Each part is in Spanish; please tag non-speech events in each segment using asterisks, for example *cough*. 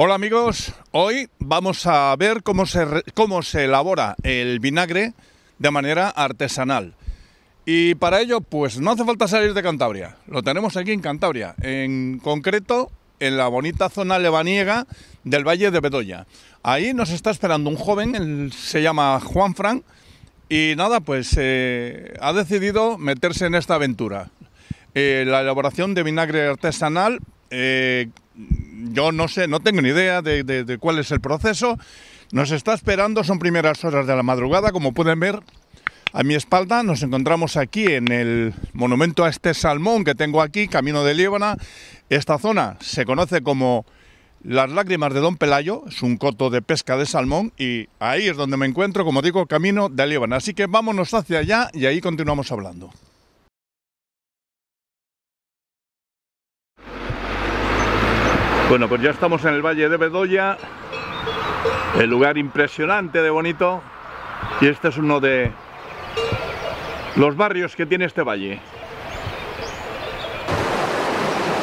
Hola amigos, hoy vamos a ver cómo se, cómo se elabora el vinagre de manera artesanal. Y para ello, pues no hace falta salir de Cantabria, lo tenemos aquí en Cantabria, en concreto en la bonita zona lebaniega del Valle de Bedoya. Ahí nos está esperando un joven, se llama Juan Fran, y nada, pues eh, ha decidido meterse en esta aventura. Eh, la elaboración de vinagre artesanal eh, yo no sé, no tengo ni idea de, cuál es el proceso. Nos está esperando, son primeras horas de la madrugada, como pueden ver a mi espalda. Nos encontramos aquí en el monumento a este salmón que tengo aquí, camino de Líbana. Esta zona se conoce como las lágrimas de Don Pelayo, es un coto de pesca de salmón y ahí es donde me encuentro, como digo, camino de Líbana. Así que vámonos hacia allá y ahí continuamos hablando. Bueno, pues ya estamos en el Valle de Bedoya, el lugar impresionante de bonito, y este es uno de los barrios que tiene este valle.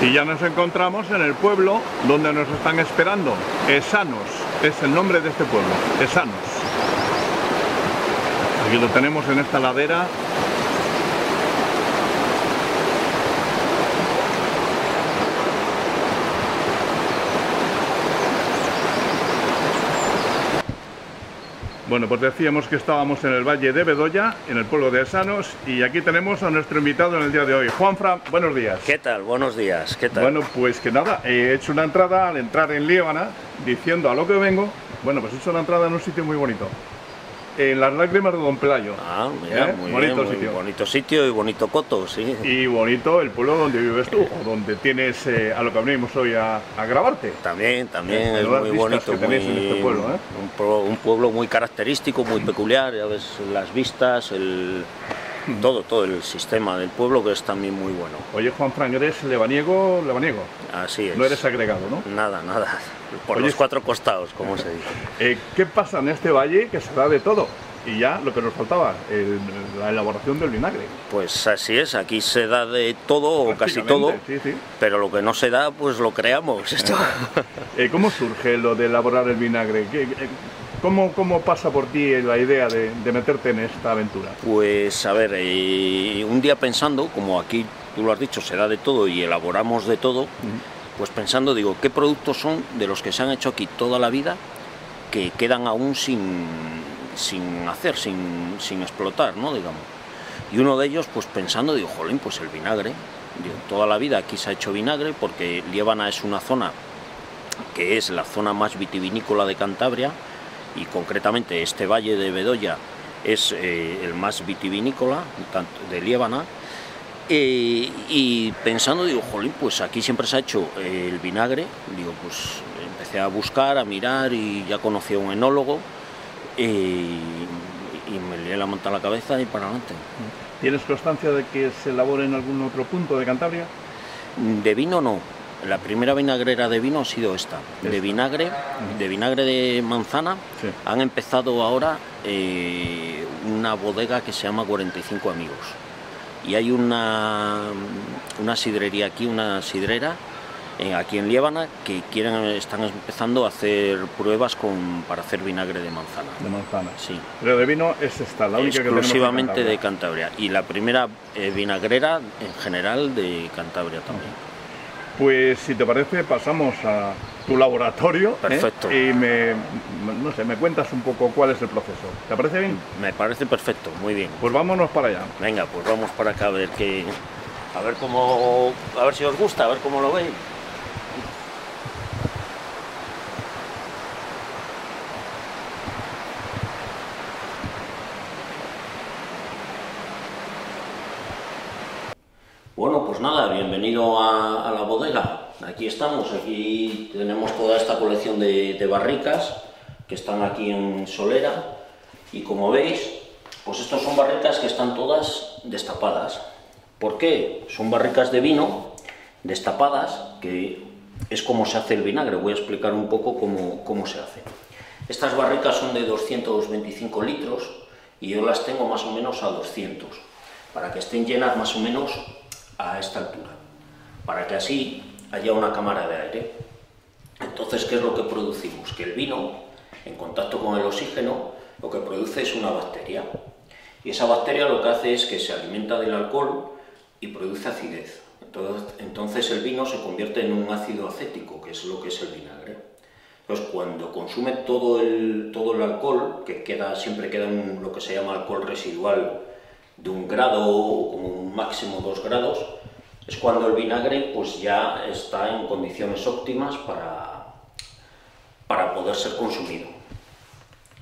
Y ya nos encontramos en el pueblo donde nos están esperando, Esanos, es el nombre de este pueblo, Esanos. Aquí lo tenemos en esta ladera Bueno, pues decíamos que estábamos en el Valle de Bedoya, en el pueblo de Esanos, y aquí tenemos a nuestro invitado en el día de hoy. Juanfra, buenos días. ¿Qué tal? Buenos días, ¿qué tal? Bueno, pues que nada, he hecho una entrada al entrar en Líbana, diciendo a lo que vengo, bueno, pues he hecho una entrada en un sitio muy bonito en las lágrimas de Don Pelayo. Ah, mira, ¿Eh? muy bonito sitio. bonito sitio y bonito coto, sí. Y bonito el pueblo donde vives tú, o donde tienes eh, a lo que venimos hoy a, grabarte. También, también es muy bonito. Muy, este pueblo, ¿eh? un, pueblo muy característico, muy peculiar, ya ves las vistas, el *laughs* todo, todo el sistema del pueblo que es también muy bueno. Oye, Juan Fran, ¿eres lebaniego, lebaniego? Así es. No eres agregado, ¿no? Nada, nada. Por los cuatro costados, como se dice. *laughs* Eh, ¿Qué pasa en este valle que se da de todo? Y ya lo que nos faltaba, la elaboración del vinagre. Pues así es, aquí se da de todo o casi todo, pero lo que no se da, pues lo creamos. Esto. *laughs* Eh, ¿Cómo surge lo de elaborar el vinagre? ¿Cómo, ¿Cómo, pasa por ti la idea de, meterte en esta aventura? Pues a ver, eh, un día pensando, como aquí tú lo has dicho, se da de todo y elaboramos de todo, pues pensando, digo, ¿qué productos son de los que se han hecho aquí toda la vida que quedan aún sin, sin hacer, sin, sin explotar, ¿no? Digamos. Y uno de ellos, pues pensando, digo, jolín, pues el vinagre. Digo, toda la vida aquí se ha hecho vinagre porque Liébana es una zona que es la zona más vitivinícola de Cantabria y concretamente este valle de Bedoya es eh, el más vitivinícola de Liébana eh, y pensando, digo, jolín, pues aquí siempre se ha hecho el vinagre, digo, pues empecé a buscar, a mirar y ya conocí a un enólogo y, me lié la monta a la cabeza y para adelante. ¿Tienes constancia de que se elabore en algún otro punto de Cantabria? De vino no. La primera vinagrera de vino ha sido esta, de vinagre, de vinagre de manzana. Han empezado ahora eh, una bodega que se llama 45 Amigos y hay una, una sidrería aquí, una sidrera eh, aquí en Liébana que quieren, están empezando a hacer pruebas con, para hacer vinagre de manzana. De manzana. Sí. Pero de vino es esta, la única Exclusivamente de Cantabria. Y la primera eh, vinagrera en general de Cantabria también. Pues si te parece pasamos a tu laboratorio ¿eh? perfecto. y me, no sé, me cuentas un poco cuál es el proceso. ¿Te parece bien? Me parece perfecto, muy bien. Pues vámonos para allá. Venga, pues vamos para acá a ver qué, a ver cómo, a ver si os gusta, a ver cómo lo veis. Bueno, pues nada, bienvenido a, la bodega. Aquí estamos, aquí tenemos toda esta colección de, barricas que están aquí en Solera y como veis, pues estos son barricas que están todas destapadas. ¿Por qué? Son barricas de vino destapadas, que es como se hace el vinagre. Voy a explicar un poco cómo, cómo se hace. Estas barricas son de 225 litros y yo las tengo más o menos a 200, para que estén llenas más o menos a esta altura, para que así haya una cámara de aire. Entonces, ¿qué es lo que producimos? Que el vino, en contacto con el oxígeno, lo que produce es una bacteria. Y esa bacteria lo que hace es que se alimenta del alcohol y produce acidez. Entonces el vino se convierte en un ácido acético, que es lo que es el vinagre. Entonces cuando consume todo el, todo el alcohol, que queda, siempre queda lo que se llama alcohol residual de un grado o como un máximo dos grados, es cuando el vinagre pues ya está en condiciones óptimas para, para poder ser consumido.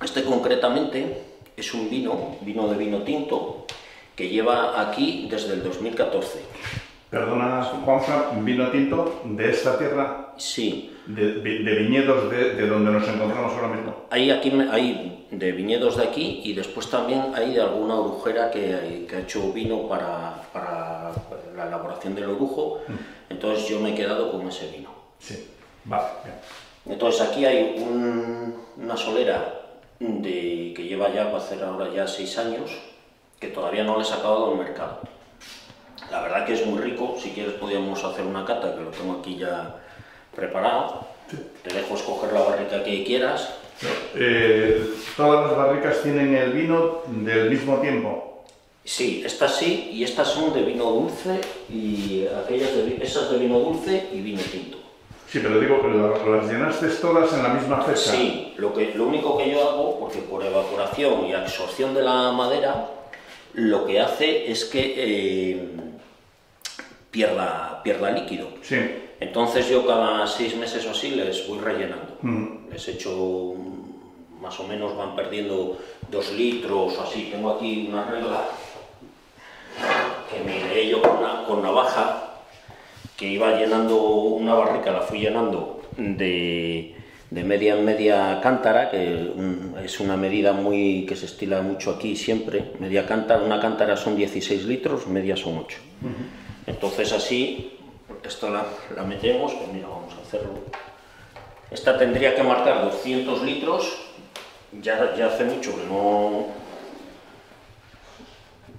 Este concretamente es un vino, vino de vino tinto, que lleva aquí desde el 2014. Perdona, Juanza, vino tinto de esta tierra. Sí. De, viñedos de, donde nos encontramos ahora mismo. Hay aquí hay de viñedos de aquí y después también hay de alguna orujera que, que ha hecho vino para, para, la elaboración del orujo. Mm. Entonces yo me he quedado con ese vino. Sí, vale. Entonces aquí hay una solera de, que lleva ya, va a hacer ahora ya seis años, que todavía no le he sacado al mercado. La verdad que es muy rico, si quieres podríamos hacer una cata, que lo tengo aquí ya preparado. Te dejo escoger la barrica que quieras. Eh, ¿Todas las barricas tienen el vino del mismo tiempo? Sí, estas sí, y estas son de vino dulce, y aquellas de, esas de vino dulce y vino tinto. Sí, pero digo las llenaste todas en la misma fecha. Sí, lo, que, lo único que yo hago, porque por evaporación y absorción de la madera, lo que hace es que eh, pierda, pierda líquido. Sí. Entonces yo cada seis meses o así les voy rellenando. Les echo, más o menos van perdiendo dos litros o así. Tengo aquí una regla que me yo con, con navaja que iba llenando una barrica, la fui llenando de, media en media cántara, que es una medida muy que se estila mucho aquí siempre. Media cántara, una cántara son 16 litros, media son 8. Entonces así, esta la, metemos, pues mira, vamos a hacerlo. Esta tendría que marcar 200 litros, ya, hace mucho que no...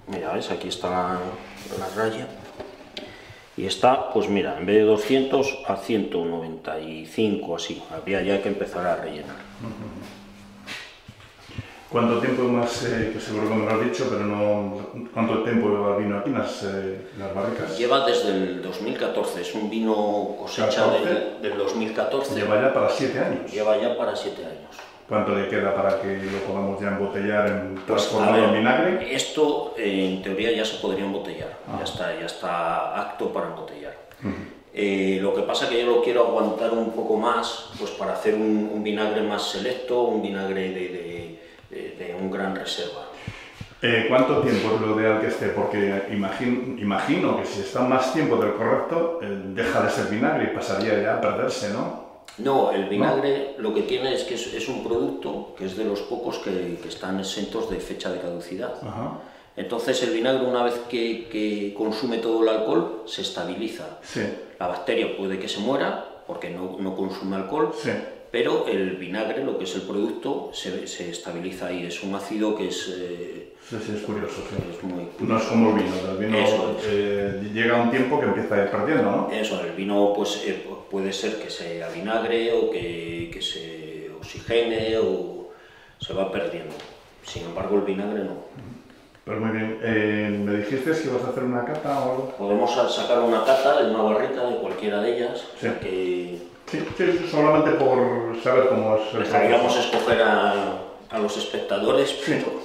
Mira, ¿ves? Aquí está la, la raya y está, pues mira, en vez de 200 a 195 así, habría ya que empezar a rellenar. ¿Cuánto tiempo más, eh, que seguro que me lo has dicho, pero no, cuánto tiempo lleva vino aquí las, eh, las barricas? Lleva desde el 2014, es un vino cosecha del, del, 2014. Lleva ya para 7 años. Lleva ya para 7 años. ¿Cuánto le queda para que lo podamos ya embotellar, en, pues, en vinagre? Esto en teoría ya se podría embotellar, ya, ah. está, ya está apto para embotellar. Eh, lo que pasa es que yo lo quiero aguantar un poco más pues para hacer un, vinagre más selecto, un vinagre de, de, un gran reserva. Eh, ¿Cuánto tiempo es lo ideal que esté? Porque imagino, imagino que si está más tiempo del correcto, eh, deja de ser vinagre y pasaría ya a perderse, ¿no? No, el vinagre lo que tiene es que es, un producto que es de los pocos que, están exentos de fecha de caducidad. Entonces el vinagre una vez que, consume todo el alcohol se estabiliza. La bacteria puede que se muera porque no, consume alcohol, pero el vinagre, lo que es el producto, se, estabiliza ahí. Es un ácido que es... Eh, sí, sí, es curioso. No es como el vino, el vino eh, llega un tiempo que empieza perdiendo, ¿no? Eso, el vino pues eh, puede ser que sea vinagre o que, que se oxigene o se va perdiendo. Sin embargo, el vinagre no. Pues muy bien. ¿Me dijiste si vas a hacer una cata o algo? Podemos sacar una cata de una barrica de cualquiera de ellas. Sí. Que Sí, sí, solamente por saber cómo es. Dejaríamos escoger a, a, los espectadores, pero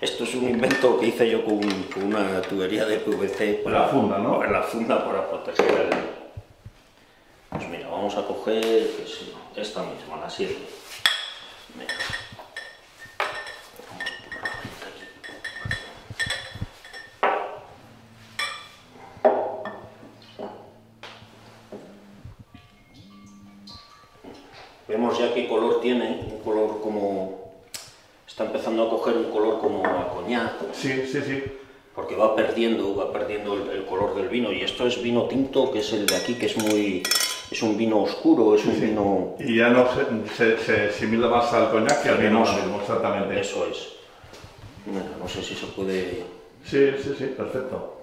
esto es un invento que hice yo con, una tubería de PVC. Para, la funda, ¿no? Para la funda para proteger el. Pues mira, vamos a coger esta misma, la 7. Coger un color como a coñac. Sí, sí, sí. Porque va perdiendo, va perdiendo el, color del vino. Y esto es vino tinto, que es el de aquí, que es muy... Es un vino oscuro, es un vino... Y ya no se, se, asimila más al coñac que al vino mismo, exactamente. Eso es. no sé si se puede... Sí, sí, sí, perfecto.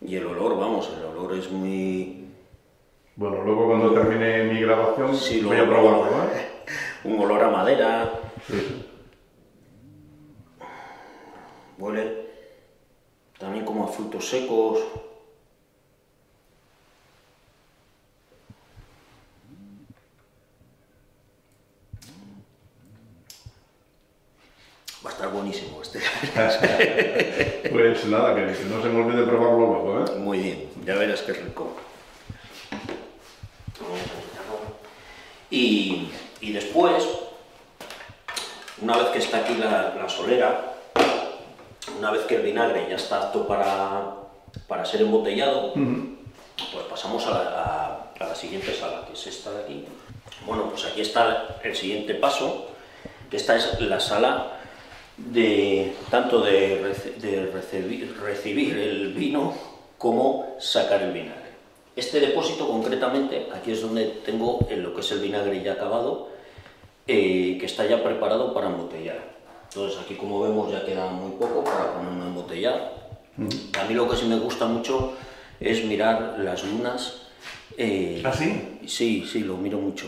Y el olor, vamos, el olor es muy Bueno, luego cuando termine mi grabación Sí, voy a probarlo, ¿eh? *laughs* Un olor a madera. Huele también como a frutos secos. Va a estar buenísimo este. *laughs* Pues nada, que, no se me olvide probarlo luego, ¿eh? Muy bien, ya verás que rico. Y, y después, una vez que está aquí la, la solera, una vez que el vinagre ya está apto para, para ser embotellado, pues pasamos a la, a- a la siguiente sala, que es esta de aquí. Bueno, pues aquí está el siguiente paso, que esta es la sala de tanto de, rece- de recibir, recibir el vino como sacar el vinagre. Este depósito concretamente, aquí es donde tengo en lo que es el vinagre ya acabado, eh, que está ya preparado para embotellar. Entonces aquí como vemos ya queda muy poco para ponerlo a embotellar. A mí lo que sí me gusta mucho es mirar las lunas. eh, ¿Ah, sí? Sí, sí, lo miro mucho.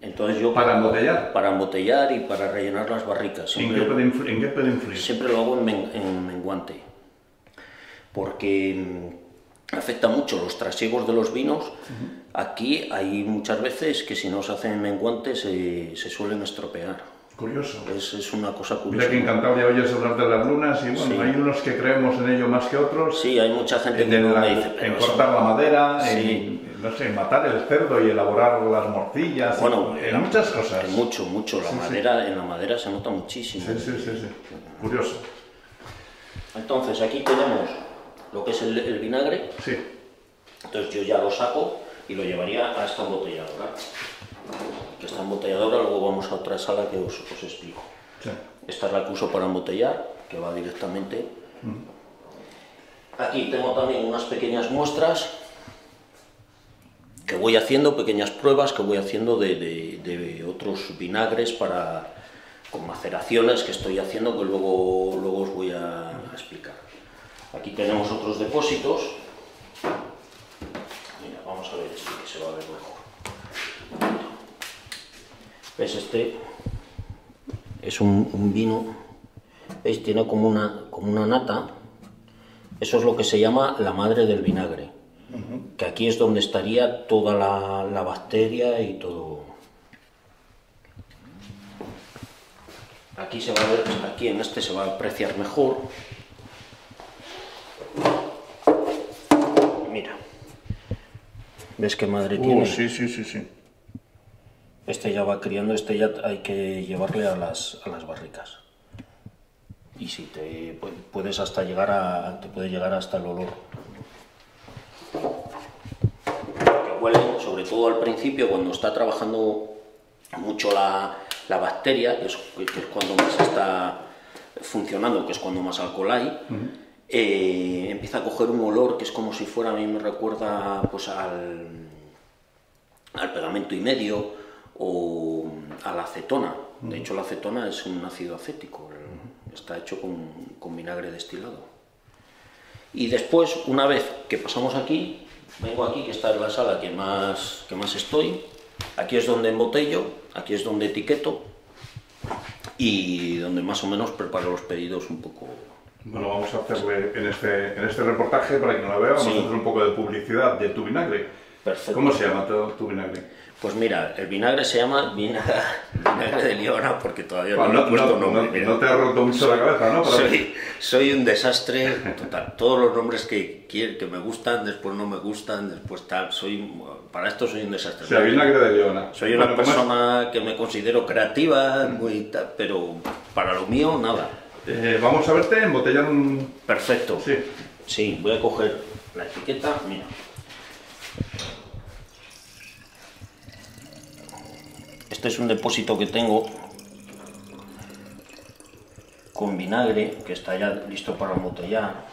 Entonces yo ¿Para embotellar? para embotellar y para rellenar las barricas. ¿En qué Siempre, puede influir? ¿En qué puede influir? siempre lo hago en, men- en menguante, porque mm, afecta mucho los trasiegos de los vinos. Aquí hay muchas veces que si no se hacen en menguante se, se suelen estropear. Curioso. Es, es una cosa Mira curiosa. que en Cantabria oyes hablar de las lunas y bueno, Sí. hay unos que creemos en ello más que otros. Sí, hay mucha gente En, que la- me dice, en pero eso- cortar la madera, Sí. en, no sé, en matar el cerdo y elaborar las morcillas, Bueno, en la- muchas cosas. en mucho, mucho. La sí. madera, en la madera se nota muchísimo. Sí, sí, sí, sí. Curioso. Entonces aquí tenemos lo que es el, el vinagre. Sí. Entonces yo ya lo saco y lo llevaría a esta embotelladora. Esta embotelladora luego vamos a otra sala que os, os explico. sí. Esta es la que uso para embotellar, que va directamente. Aquí tengo también unas pequeñas muestras que voy haciendo, pequeñas pruebas que voy haciendo de, de- de otros vinagres para, con maceraciones que estoy haciendo que luego, luego os voy a explicar. Aquí tenemos otros depósitos. Vamos a ver este que se va a ver mejor. ¿Ves este? Es un, un vino, ¿veis? Tiene como una, como una nata. Eso es lo que se llama la madre del vinagre. Que aquí es donde estaría toda la, la bacteria y todo. Aquí se va a ver, aquí en este se va a apreciar mejor. ¿Ves qué madre tiene? Uh, sí, sí, sí, sí. Este ya va criando, este ya hay que llevarle a las, a las barricas. Y si te pu- puedes hasta llegar a, te puede llegar hasta el olor. Que huele, sobre todo al principio, cuando está trabajando mucho la, la bacteria, que es, que es cuando más está funcionando, que es cuando más alcohol hay, eh, empieza a coger un olor que es como si fuera, a mí me recuerda pues al, pegamento y medio o a la acetona. De hecho, la acetona es un ácido acético, está hecho con, con vinagre destilado. Y después, una vez que pasamos aquí, vengo aquí, que esta es la sala que más, que más estoy, aquí es donde embotello, aquí es donde etiqueto y donde más o menos preparo los pedidos un poco. Bueno, vamos a hacerle en este, en este reportaje, para que no lo vea, vamos Sí. a hacer un poco de publicidad de tu vinagre. Perfecto. ¿Cómo se llama tu, tu vinagre? Pues mira, el vinagre se llama vinagre, *laughs* vinagre de Liona porque todavía no, Bueno, he no, puesto no- nombre. no- no te ha roto mucho la cabeza, ¿no? Para Soy, soy un desastre total. Todos los nombres que, que me gustan, después no me gustan, después tal. Soy, para esto soy un desastre. O sea, vinagre de Leona. Soy una Bueno, ¿cómo es? persona que me considero creativa, muy pero para lo mío nada. Eh, vamos a verte embotellar un... Perfecto. Sí. Sí, voy a coger la etiqueta, mira. Este es un depósito que tengo con vinagre que está ya listo para embotellar.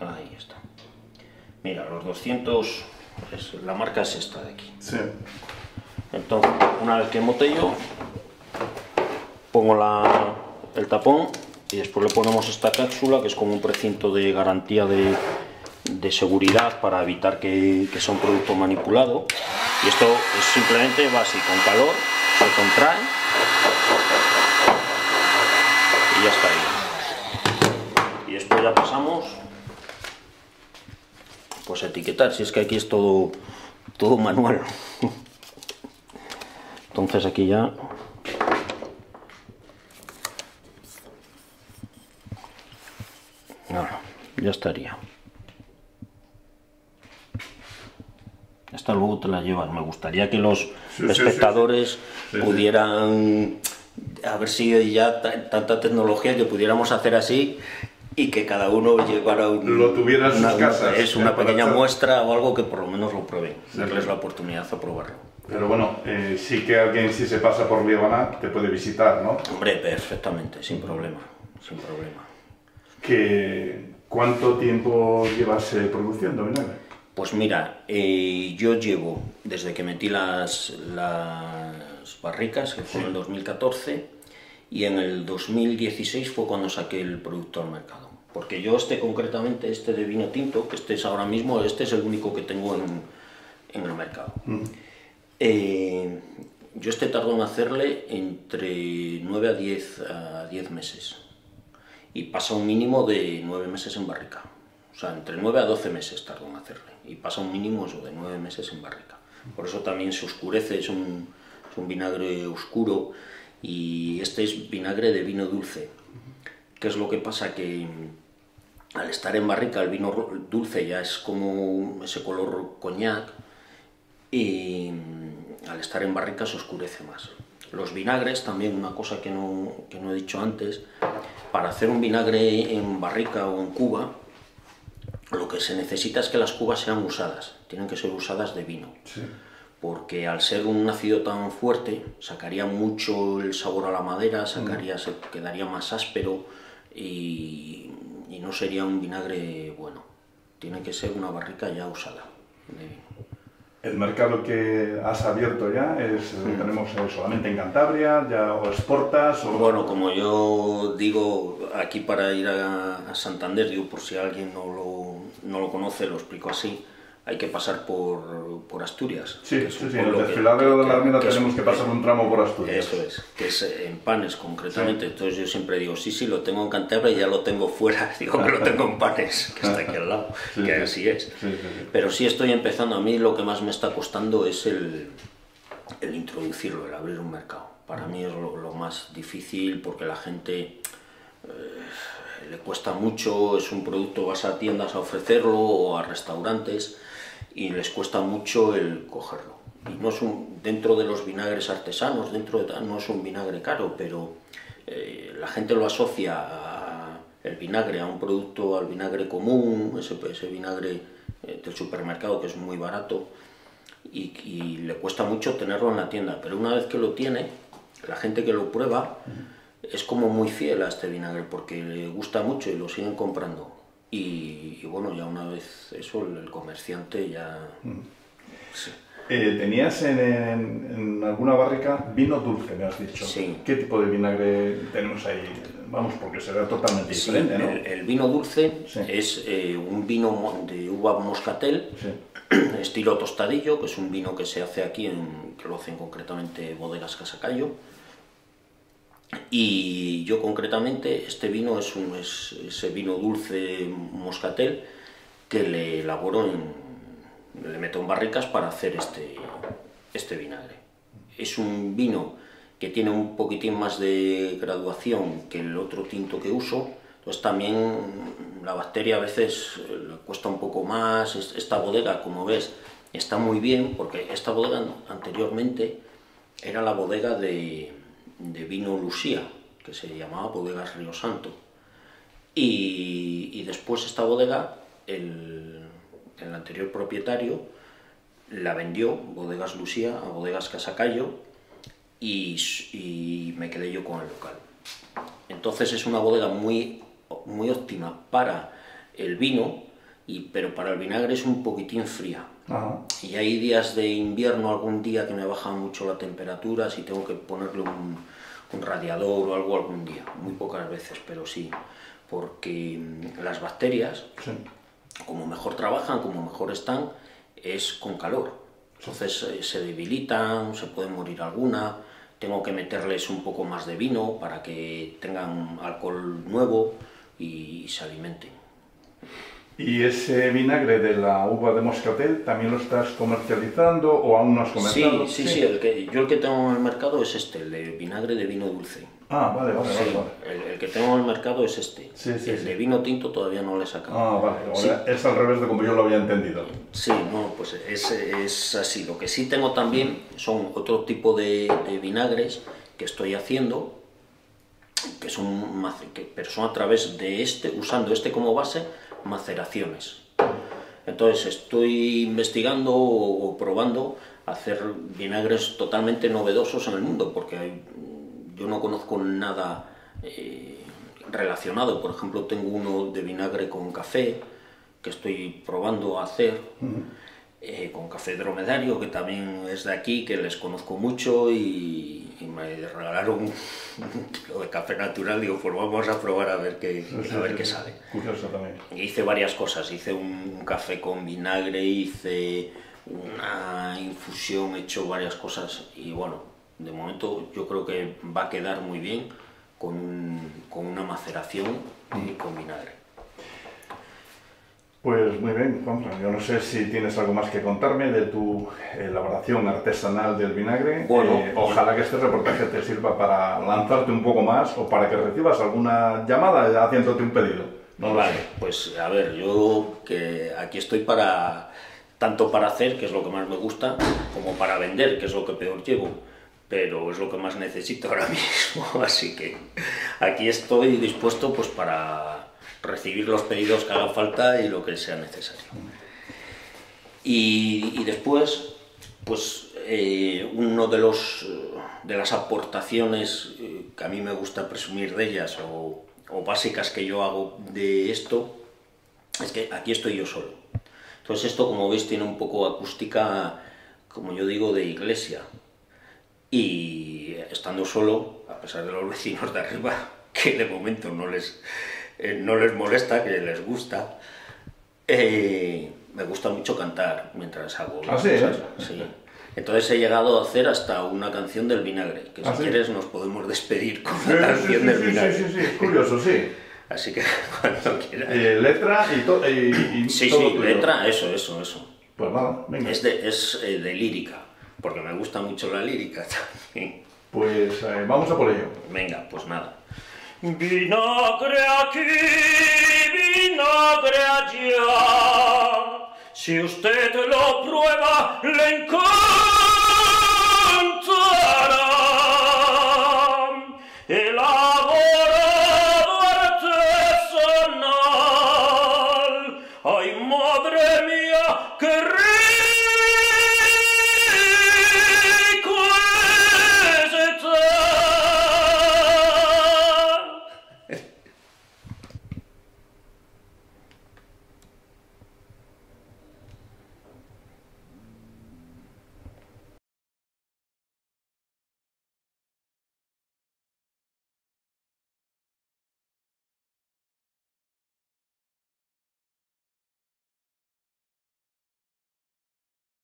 Ahí está. Mira, los 200, es- la marca es esta de aquí. Sí. Entonces, una vez que embotello, pongo la- el tapón y después le ponemos esta cápsula que es como un precinto de garantía de, de seguridad para evitar que, que sea un producto manipulado. Y esto es simplemente básico, con calor se contrae y ya está ahí. Y después ya pasamos pues a etiquetar, si es que aquí es todo, todo manual. *laughs* Entonces aquí ya ya estaría. Esta luego te la llevas. Me gustaría que los espectadores pudieran, a ver si ya tanta tecnología que pudiéramos hacer así y que cada uno llevara lo tuviera en sus casas. Es una pequeña muestra o algo que por lo menos lo prueben, darles la oportunidad de probarlo. Pero bueno, eh, sí que alguien si se pasa por Líbana te puede visitar, ¿no? Hombre, perfectamente, sin problema, sin problema. Que, ¿Cuánto tiempo llevas eh, produciendo vinagre? Pues mira, eh, yo llevo desde que metí las, las barricas, que fue en el 2014, y en el 2016 fue cuando saqué el producto al mercado. Porque yo este concretamente, este de vino tinto, que este es ahora mismo, este es el único que tengo en, en el mercado. Mm. Eh, yo este tardo en hacerle entre 9 a 10, a 10 meses y pasa un mínimo de 9 meses en barrica. O sea, entre 9 a 12 meses tardo en hacerle y pasa un mínimo eso, de 9 meses en barrica. Por eso también se oscurece, es un, es un vinagre oscuro y este es vinagre de vino dulce. ¿Qué es lo que pasa? Que al estar en barrica el vino dulce ya es como ese color coñac y al estar en barrica se oscurece más. Los vinagres, también una cosa que no, que no he dicho antes, para hacer un vinagre en barrica o en cuba, lo que se necesita es que las cubas sean usadas, tienen que ser usadas de vino. Porque al ser un ácido tan fuerte, sacaría mucho el sabor a la madera, sacaría, se quedaría más áspero y, y no sería un vinagre bueno. Tiene que ser una barrica ya usada de vino. El mercado que has abierto ya es mm. tenemos eh, solamente en Cantabria, ya o exportas o... Bueno, como yo digo aquí para ir a, Santander, digo por si alguien no lo, no lo conoce, lo explico así hay que pasar por, por Asturias. Sí, sí, sí, en el desfiladero de la Armida tenemos que pasar un tramo por Asturias. Eso es, que es en panes concretamente. Entonces yo siempre digo, sí, sí, lo tengo en Cantabria y ya lo tengo fuera. *laughs* Digo que lo tengo en panes, que está aquí al lado, que así es. Pero sí estoy empezando. A mí lo que más me está costando es el, el introducirlo, el abrir un mercado. Para mí es lo, más difícil porque la gente... Eh, le cuesta mucho, es un producto, vas a tiendas a ofrecerlo o a restaurantes y les cuesta mucho el cogerlo. Y no es un, dentro de los vinagres artesanos, dentro de, no es un vinagre caro, pero eh, la gente lo asocia a, el vinagre a un producto, al vinagre común, ese, ese vinagre eh, del supermercado que es muy barato y, y, le cuesta mucho tenerlo en la tienda, pero una vez que lo tiene, la gente que lo prueba es como muy fiel a este vinagre porque le gusta mucho y lo siguen comprando. Y, bueno, ya una vez eso, el, comerciante ya... Mm. Eh, ¿Tenías en, alguna barrica vino dulce, me has dicho? Sí. ¿Qué tipo de vinagre tenemos ahí? Vamos, porque será totalmente diferente, ¿no? El, vino dulce es eh, un vino de uva moscatel, *clears throat* estilo tostadillo, que es un vino que se hace aquí, en, que lo hacen concretamente bodegas Casacayo y yo concretamente, este vino es, un, ese vino dulce moscatel que le elaboro en, le meto en barricas para hacer este, este vinagre. Es un vino que tiene un poquitín más de graduación que el otro tinto que uso, entonces también la bacteria a veces le cuesta un poco más, esta bodega como ves está muy bien porque esta bodega anteriormente era la bodega de, de vino Lucía, que se llamaba Bodegas Río Santo. Y, después esta bodega, el, anterior propietario la vendió, Bodegas Lucía, a Bodegas Casacayo, y, me quedé yo con el local. Entonces es una bodega muy, muy óptima para el vino, y, pero para el vinagre es un poquitín fría. Y hay días de invierno, algún día que me baja mucho la temperatura, si tengo que ponerle un, radiador o algo algún día, muy pocas veces, pero sí, porque mm, las bacterias como mejor trabajan, como mejor están, es con calor. Entonces eh, se debilitan, se puede morir alguna, tengo que meterles un poco más de vino para que tengan alcohol nuevo y se alimenten. ¿Y ese vinagre de la uva de Moscatel también lo estás comercializando o aún no has comenzado? Sí, sí, sí, el que, yo el que tengo en el mercado es este, el de vinagre de vino dulce. Ah, vale, vale, Sí, vale. El, el que tengo en el mercado es este. Sí, sí, el sí. de vino tinto todavía no le he sacado. Ah, vale. Sí. Es al revés de como yo lo había entendido. Sí, no, pues es, es así. Lo que sí tengo también son otro tipo de, de vinagres que estoy haciendo, que son, que, pero son a través de este, usando este como base, maceraciones. Entonces estoy investigando o, probando hacer vinagres totalmente novedosos en el mundo, porque yo no conozco nada eh, relacionado. Por ejemplo, tengo uno de vinagre con café que estoy probando a hacer, eh, con café dromedario, que también es de aquí, que les conozco mucho y, y me regalaron un kilo de café natural. Digo, pues vamos a probar a ver qué, a ver qué sale. Curioso también. Hice varias cosas, hice un café con vinagre, hice una infusión, he hecho varias cosas y bueno, de momento yo creo que va a quedar muy bien con, con una maceración y con vinagre. Pues muy bien, Juanfran. Yo no sé si tienes algo más que contarme de tu elaboración artesanal del vinagre. Bueno, Eh, ojalá que este reportaje te sirva para lanzarte un poco más o para que recibas alguna llamada haciéndote un pedido. No Vale, pues a ver, yo que aquí estoy para tanto para hacer, que es lo que más me gusta, como para vender, que es lo que peor llevo, pero es lo que más necesito ahora *laughs* mismo, así que aquí estoy dispuesto pues para recibir los pedidos que haga falta y lo que sea necesario. Y, después, pues eh, uno de los eh, de las aportaciones eh, que a mí me gusta presumir de ellas o, o básicas que yo hago de esto es que aquí estoy yo solo. Entonces esto, como veis, tiene un poco acústica, como yo digo, de iglesia. Y estando solo, a pesar de los vecinos de arriba, *laughs* que de momento no les, eh, no les molesta, que les gusta, eh, me gusta mucho cantar mientras hago ¿Ah, las sí, cosas. eh? Sí. Entonces he llegado a hacer hasta una canción del vinagre, que ¿Ah, si sí? quieres nos podemos despedir con Sí, la sí, canción sí, del sí, vinagre. sí, sí, sí, curioso, sí. Así que *laughs* cuando quieras. Eh, letra y, to- y, y Sí, todo sí, tuyo. letra, eso, eso, eso. Pues nada, venga. Es de, es eh, de lírica, porque me gusta mucho la lírica *laughs* también. Pues eh, vamos a por ello. Venga, pues nada. Vinagre aquí, vinagre allá. Si usted lo prueba, le encantará.